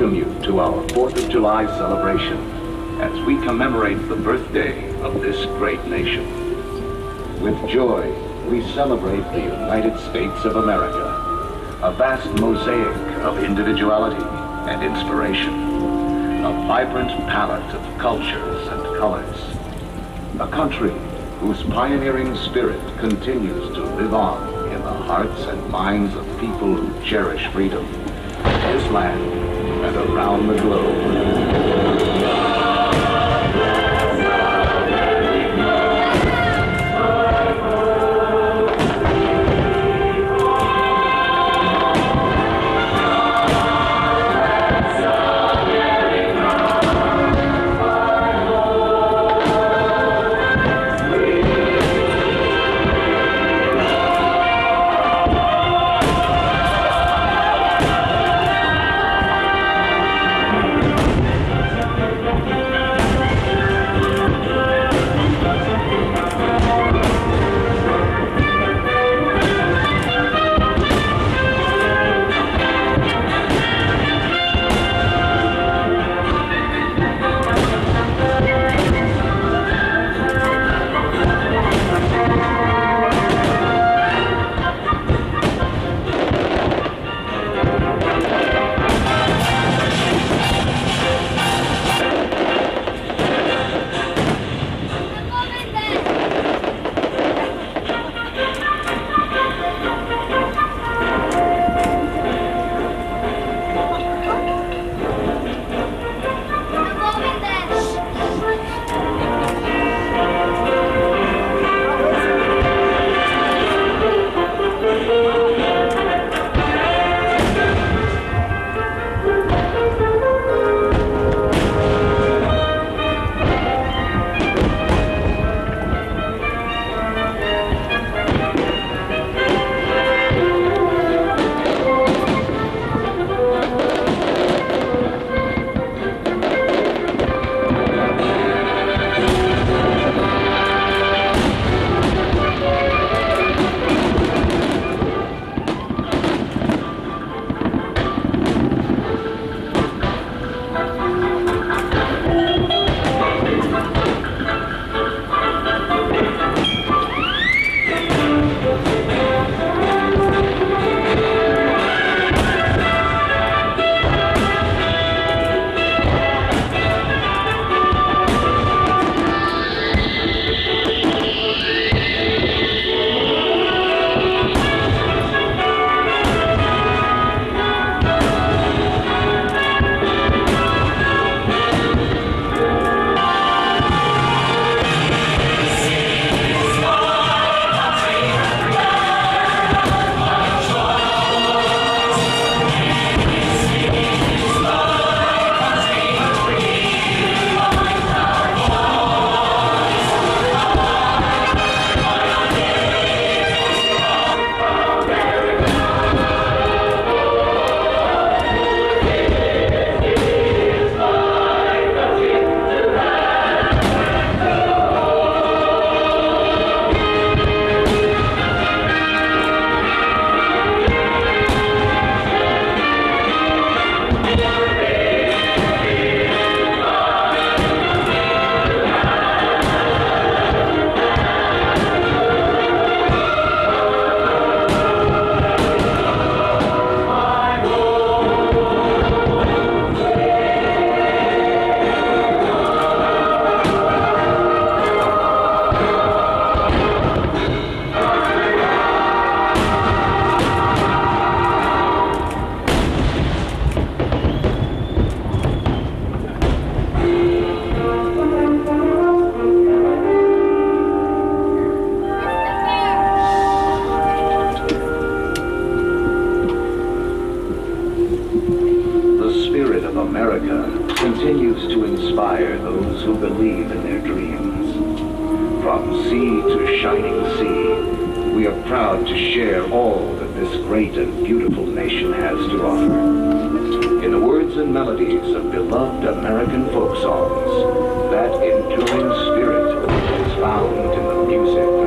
welcome you to our 4th of July celebration as we commemorate the birthday of this great nation. With joy, we celebrate the United States of America, a vast mosaic of individuality and inspiration, a vibrant palette of cultures and colors, a country whose pioneering spirit continues to live on in the hearts and minds of people who cherish freedom this land and around the globe. We are proud to share all that this great and beautiful nation has to offer. In the words and melodies of beloved American folk songs, that enduring spirit is found in the music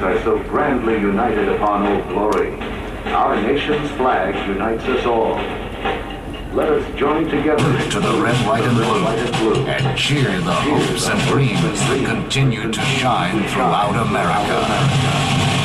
are so grandly united upon Old Glory, our nation's flag unites us all. Let us join together to the red, white, and white, and blue, and cheer the hopes and dreams that continue to shine throughout America.